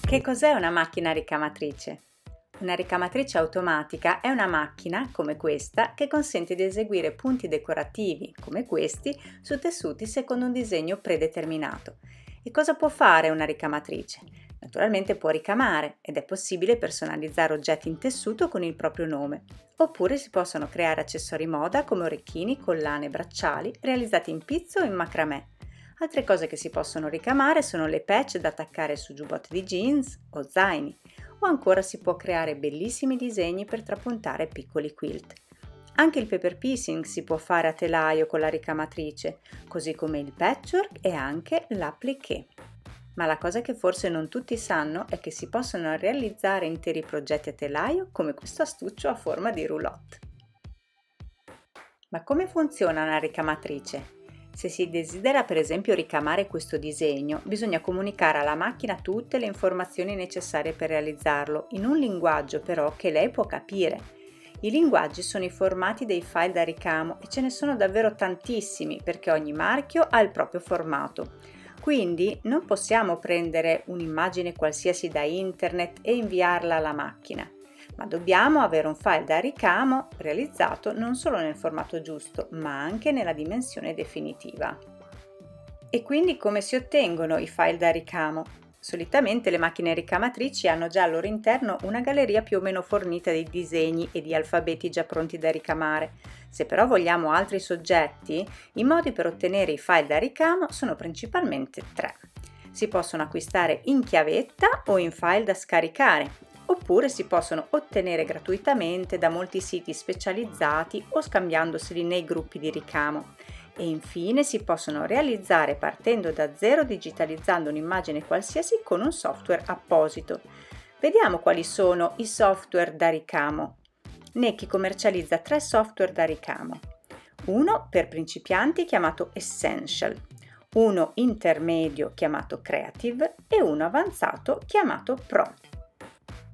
Che cos'è una macchina ricamatrice? Una ricamatrice automatica è una macchina, come questa, che consente di eseguire punti decorativi, come questi, su tessuti secondo un disegno predeterminato. E cosa può fare una ricamatrice? Naturalmente può ricamare ed è possibile personalizzare oggetti in tessuto con il proprio nome. Oppure si possono creare accessori moda come orecchini, collane e bracciali realizzati in pizzo o in macramè. Altre cose che si possono ricamare sono le patch da attaccare su giubbotti di jeans o zaini, o ancora si può creare bellissimi disegni per trapuntare piccoli quilt. Anche il paper piecing si può fare a telaio con la ricamatrice, così come il patchwork e anche l'appliqué ma la cosa che forse non tutti sanno è che si possono realizzare interi progetti a telaio come questo astuccio a forma di roulotte. Ma come funziona una ricamatrice? Se si desidera per esempio ricamare questo disegno, bisogna comunicare alla macchina tutte le informazioni necessarie per realizzarlo, in un linguaggio però che lei può capire. I linguaggi sono i formati dei file da ricamo e ce ne sono davvero tantissimi perché ogni marchio ha il proprio formato. Quindi non possiamo prendere un'immagine qualsiasi da internet e inviarla alla macchina, ma dobbiamo avere un file da ricamo realizzato non solo nel formato giusto, ma anche nella dimensione definitiva. E quindi come si ottengono i file da ricamo? Solitamente le macchine ricamatrici hanno già al loro interno una galleria più o meno fornita di disegni e di alfabeti già pronti da ricamare, se però vogliamo altri soggetti, i modi per ottenere i file da ricamo sono principalmente tre. Si possono acquistare in chiavetta o in file da scaricare, oppure si possono ottenere gratuitamente da molti siti specializzati o scambiandoseli nei gruppi di ricamo. E infine si possono realizzare partendo da zero digitalizzando un'immagine qualsiasi con un software apposito. Vediamo quali sono i software da ricamo. Neki commercializza tre software da ricamo. Uno per principianti chiamato Essential, uno intermedio chiamato Creative e uno avanzato chiamato Pro.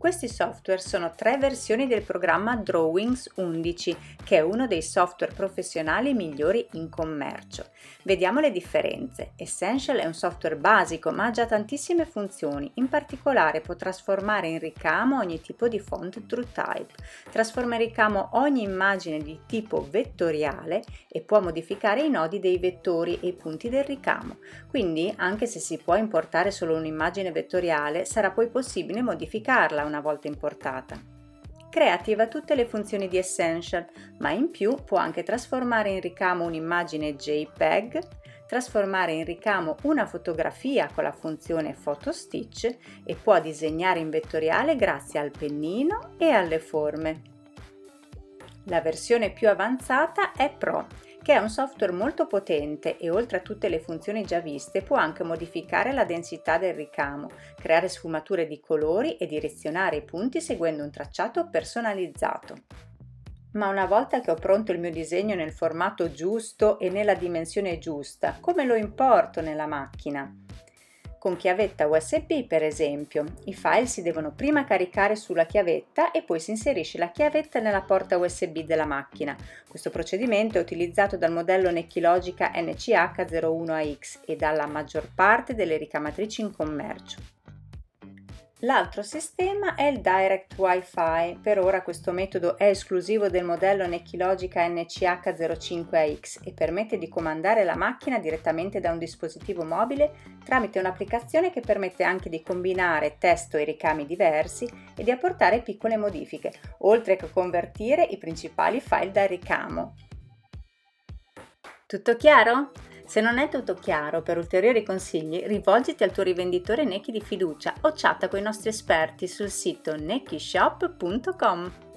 Questi software sono tre versioni del programma Drawings 11, che è uno dei software professionali migliori in commercio. Vediamo le differenze. Essential è un software basico ma ha già tantissime funzioni, in particolare può trasformare in ricamo ogni tipo di font TrueType, trasforma in ricamo ogni immagine di tipo vettoriale e può modificare i nodi dei vettori e i punti del ricamo. Quindi, anche se si può importare solo un'immagine vettoriale, sarà poi possibile modificarla una volta importata. Creative ha tutte le funzioni di Essential, ma in più può anche trasformare in ricamo un'immagine JPEG, trasformare in ricamo una fotografia con la funzione Photo Stitch e può disegnare in vettoriale grazie al pennino e alle forme. La versione più avanzata è Pro che è un software molto potente e oltre a tutte le funzioni già viste può anche modificare la densità del ricamo, creare sfumature di colori e direzionare i punti seguendo un tracciato personalizzato. Ma una volta che ho pronto il mio disegno nel formato giusto e nella dimensione giusta, come lo importo nella macchina? Con chiavetta USB, per esempio, i file si devono prima caricare sulla chiavetta e poi si inserisce la chiavetta nella porta USB della macchina. Questo procedimento è utilizzato dal modello Necchilogica NCH01AX e dalla maggior parte delle ricamatrici in commercio. L'altro sistema è il Direct Wi-Fi. Per ora questo metodo è esclusivo del modello Necchilogica NCH05AX e permette di comandare la macchina direttamente da un dispositivo mobile tramite un'applicazione che permette anche di combinare testo e ricami diversi e di apportare piccole modifiche, oltre che convertire i principali file da ricamo. Tutto chiaro? Se non è tutto chiaro, per ulteriori consigli rivolgiti al tuo rivenditore Neki di fiducia o chatta con i nostri esperti sul sito nekishop.com.